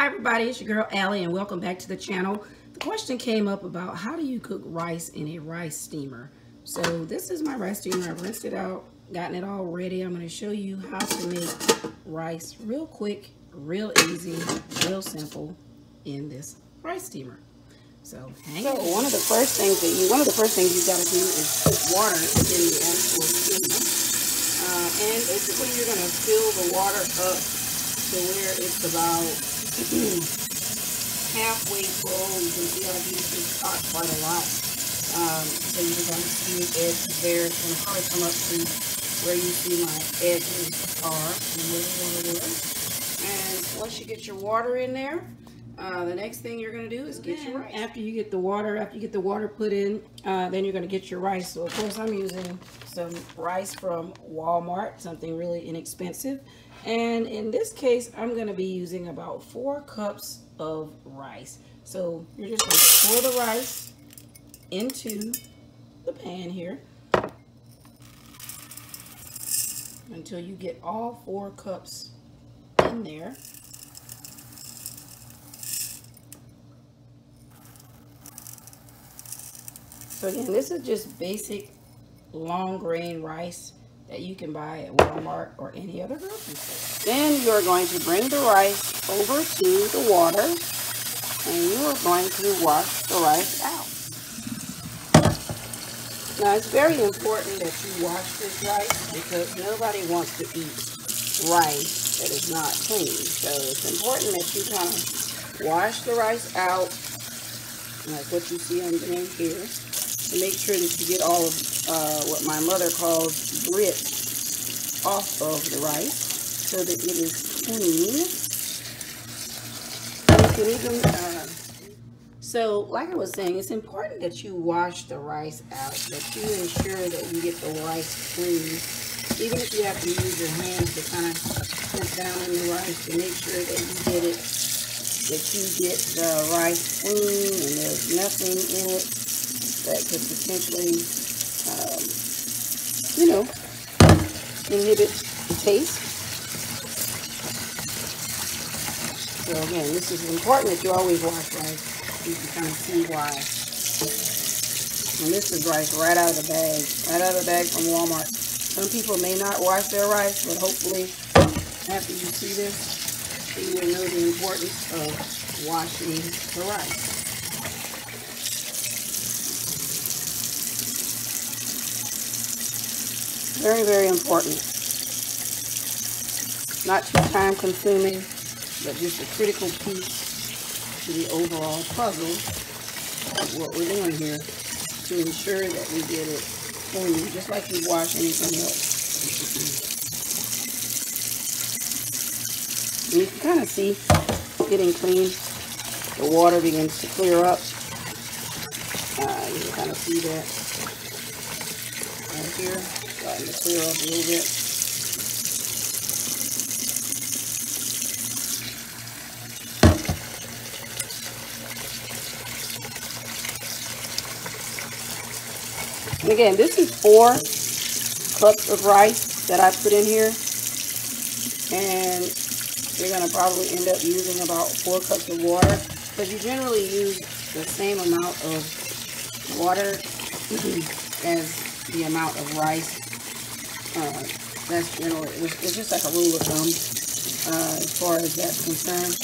Hi everybody, it's your girl Allie and welcome back to the channel. The question came up about how do you cook rice in a rice steamer? So this is my rice steamer. I've rinsed it out, gotten it all ready. I'm going to show you how to make rice real quick, real easy, real simple in this rice steamer. So hang So one of the first things that you one of the first things you've got to do is put water in the actual steamer. Uh, and basically you're going to fill the water up to where it's about halfway full. You can see I use this pot quite a lot. Um, so you're going to see the edge there. It's going to probably come up to where you see my edges are. And once you get your water in there, uh, the next thing you're going to do is get your rice. After you get the water, after you get the water put in, uh, then you're going to get your rice. So of course I'm using some rice from Walmart, something really inexpensive. And in this case, I'm going to be using about four cups of rice. So you're just going to pour the rice into the pan here until you get all four cups in there. So again, this is just basic long grain rice that you can buy at Walmart or any other grocery store. Then you're going to bring the rice over to the water and you are going to wash the rice out. Now it's very important that you wash this rice because nobody wants to eat rice that is not clean. So it's important that you kind of wash the rice out like what you see I'm doing here and make sure that you get all of uh, what my mother calls grit off of the rice so that it is clean. Uh, so like I was saying, it's important that you wash the rice out, that you ensure that you get the rice clean. Even if you have to use your hands to kind of put down in the rice to make sure that you get it, that you get the rice clean and there's nothing in it that could potentially, um, you know, inhibit the taste. So again, this is important that you always wash rice. You can kind of see why. And this is rice right out of the bag, right out of the bag from Walmart. Some people may not wash their rice, but hopefully after you see this, you will know the importance of washing the rice. Very, very important. Not too time consuming, but just a critical piece to the overall puzzle of what we're doing here to ensure that we get it clean, just like you wash anything else. And you can kind of see getting clean. The water begins to clear up. Uh, you can kind of see that right here starting to clear up a little bit. And again, this is four cups of rice that I put in here. And you're going to probably end up using about four cups of water because you generally use the same amount of water as the amount of rice uh, that's generally, it's, it's, just like a rule of thumb uh, as far as that's concerned.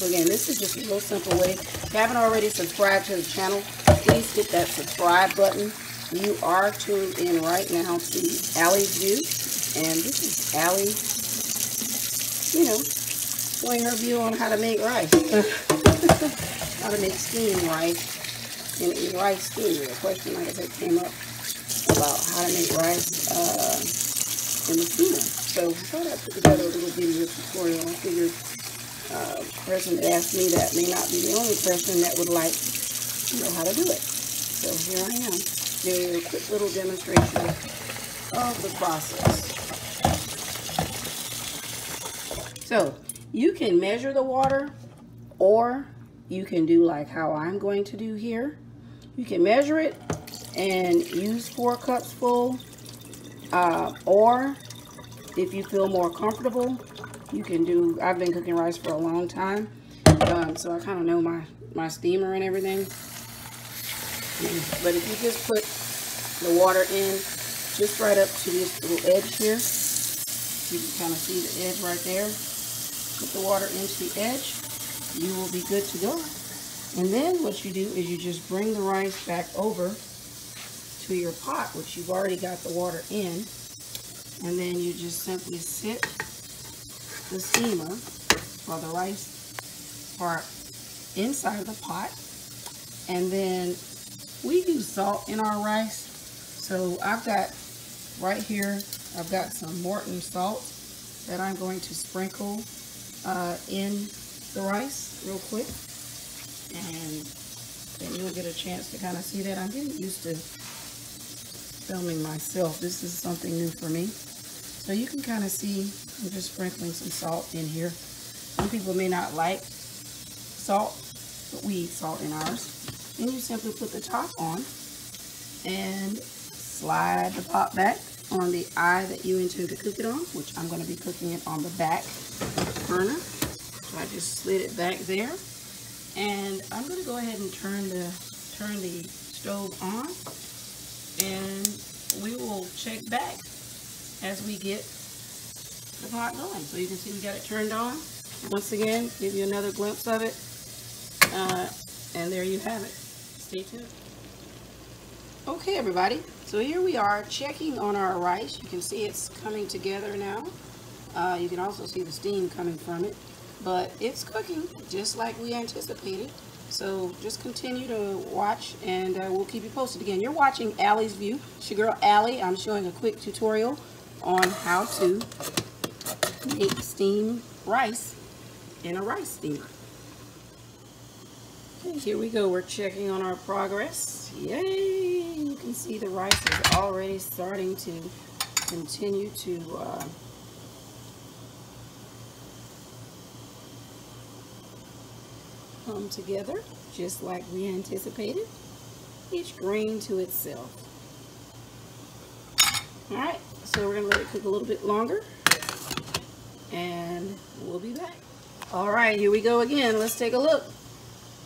So again, this is just a real simple way. If you haven't already subscribed to the channel, please hit that subscribe button. You are tuned in right now to Allie's View. And this is Allie, you know, showing her view on how to make rice. how to make steamed rice in a rice steamer. A question like I said came up about how to make rice uh, in the steamer. So I thought I'd put together a little video tutorial. I figured uh, person that asked me that may not be the only person that would like to know how to do it. So here I am, doing a quick little demonstration of the process. So you can measure the water or you can do like how I'm going to do here. You can measure it and use four cups full. Uh, or if you feel more comfortable, You can do, I've been cooking rice for a long time. Um, so I kind of know my, my steamer and everything. But if you just put the water in just right up to this little edge here, you can kind of see the edge right there. Put the water into the edge, you will be good to go. And then what you do is you just bring the rice back over to your pot, which you've already got the water in. And then you just simply sit the steamer or the rice part inside of the pot. And then we do salt in our rice. So I've got right here, I've got some Morton salt that I'm going to sprinkle uh, in the rice real quick. And then you'll get a chance to kind of see that. I'm getting used to filming myself. This is something new for me. So you can kind of see I'm just sprinkling some salt in here. Some people may not like salt, but we eat salt in ours. Then you simply put the top on and slide the pot back on the eye that you intend to cook it on, which I'm going to be cooking it on the back burner. So I just slid it back there. And I'm going to go ahead and turn the turn the stove on and we will check back as we get the pot going. So you can see we got it turned on. Once again, give you another glimpse of it. Uh, and there you have it. Stay tuned. Okay, everybody. So here we are checking on our rice. You can see it's coming together now. Uh, you can also see the steam coming from it. But it's cooking just like we anticipated. So just continue to watch and uh, we'll keep you posted. Again, you're watching Allie's View. It's your girl Allie. I'm showing a quick tutorial on how to make steamed rice in a rice steamer. Okay, here we go. We're checking on our progress. Yay! You can see the rice is already starting to continue to uh, come together just like we anticipated. Each grain to itself. Alright, so we're to let it cook a little bit longer. And we'll be back. Alright, here we go again. Let's take a look.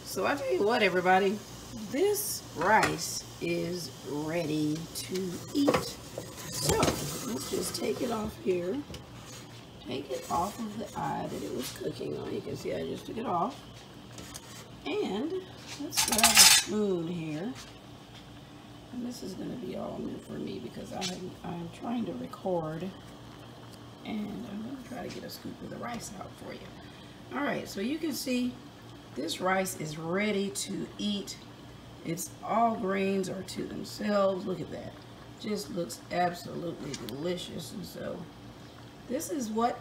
So I tell you what, everybody. This rice is ready to eat. So, let's just take it off here. Take it off of the eye that it was cooking on. You can see I just took it off. And let's grab a spoon here. And this is going to be all new for me because I'm, I'm trying to record. And I'm going to try to get a scoop of the rice out for you. Alright, so you can see this rice is ready to eat. It's all grains are to themselves. Look at that. Just looks absolutely delicious. And so this is what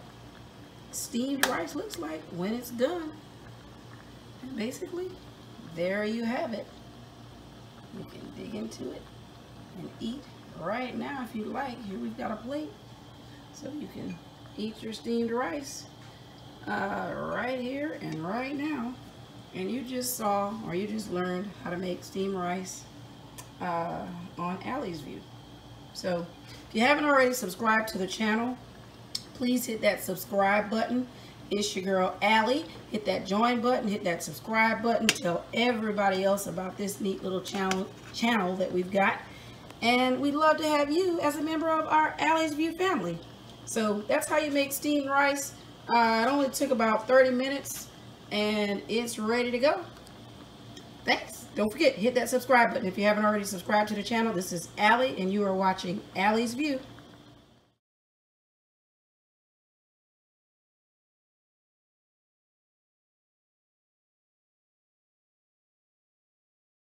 steamed rice looks like when it's done. And basically, there you have it. You can dig into it and eat right now if you like. Here we've got a plate. So you can eat your steamed rice uh, right here and right now. And you just saw or you just learned how to make steamed rice uh, on Allie's View. So if you haven't already subscribed to the channel, please hit that subscribe button it's your girl Allie. Hit that join button, hit that subscribe button. Tell everybody else about this neat little channel, channel that we've got. And we'd love to have you as a member of our Allie's View family. So that's how you make steamed rice. Uh, it only took about 30 minutes and it's ready to go. Thanks. Don't forget, hit that subscribe button if you haven't already subscribed to the channel. This is Allie and you are watching Allie's View.